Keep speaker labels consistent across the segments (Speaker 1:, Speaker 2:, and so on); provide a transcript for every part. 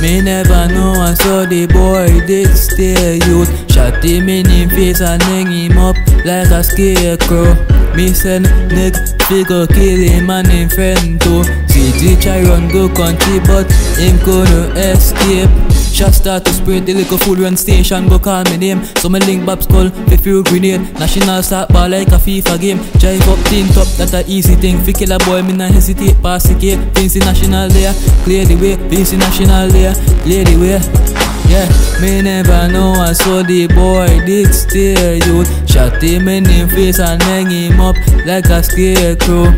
Speaker 1: Me never know I saw the boy did stay youth Shot him in him face and hang him up like a scarecrow. Me send Nick figure kill him and him friend too. City try run go country but him couldn't escape Shot start to spread the little fool run station go call me name. So me link Bob skull fi few grenade. National start ball like a FIFA game. Drive up tin top that a easy thing. Fi kill a boy me nah hesitate pass the gate. Vincy National there clear the way. Vincy National there clear the way yeah, me never know I saw the boy did stay you Shot him in him face and hang him up like a scarecrow.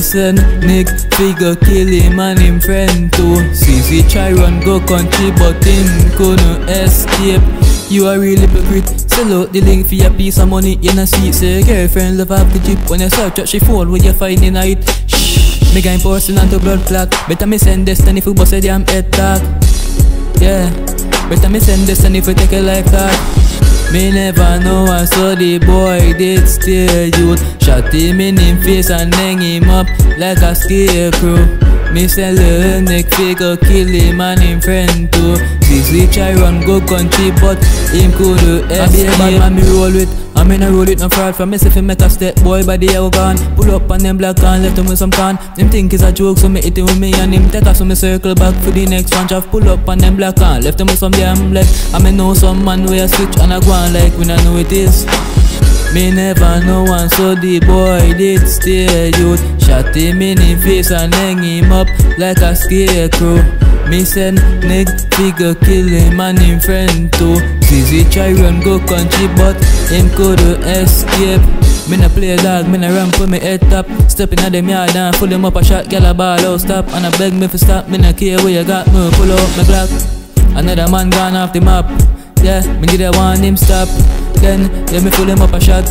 Speaker 1: Send Nick figure kill him and him friend too. CC try run go country but him couldn't escape. You are really hypocrite. Sell out the link for your piece of money know see it say girlfriend love up the jeep When you search out she fall what you find in it Shh Me going person to blood clot. Better me send destiny for boss a damn head talk. Yeah Better me send this and if for take it like that. Me never know I saw the boy did stay youth Shot him in him face and hang him up like a scarecrow. Me say little neck figure kill him and him friend too Sissy try run go country but him couldn't escape I be a bad man me roll with. I mean I roll it no fraud. Me if me make a step boy body I go gone. Pull up on them black and left him with some can Them think it's a joke so me hit it with me and him take us so me circle back for the next one. Just pull up on them black and left him with some damn left. I me know some man where switch and I go on like we not know it is me never know one so the boy did stay youth Shot him in him face and hang him up like a scarecrow. Me send Nick figure kill him and him friend too. Sissy try run go country but him couldn't escape. Me nah play dog, me nah run with me head top. Step inna them yard and pull him up a shot, gyal a ball out stop. And I beg me for stop, me nah care where you got me Pull out my Glock, another man gone off the map. Yeah, me did I want him stop Then, let me pull him up a shot.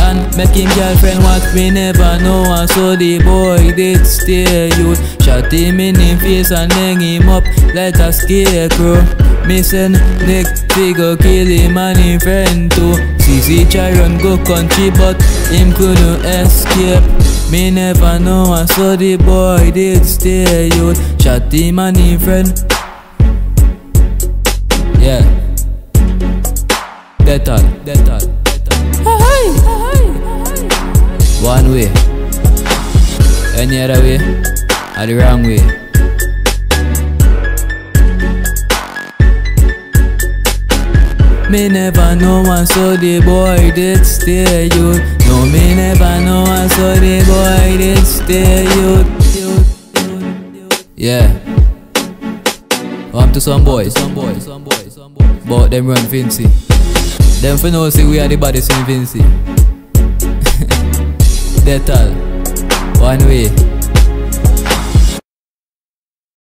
Speaker 1: And make him girlfriend what we never know. And so the boy did stay youth Shot him in him face and hang him up like a scarecrow. Send Nick figure kill him and him friend too. CC try run go country but him couldn't escape. Me never know. I saw the boy did stay youth Shot him and him friend. Yeah That all, that all, that all. One way. Any other way? Or the wrong way? Me never know one so the boy did stay youth No me never know one so the boy did stay youth Yeah. I'm to some boys, some boys, some boys, some boys But them run Vincy Them for know see we are the baddest in Vincy That all One way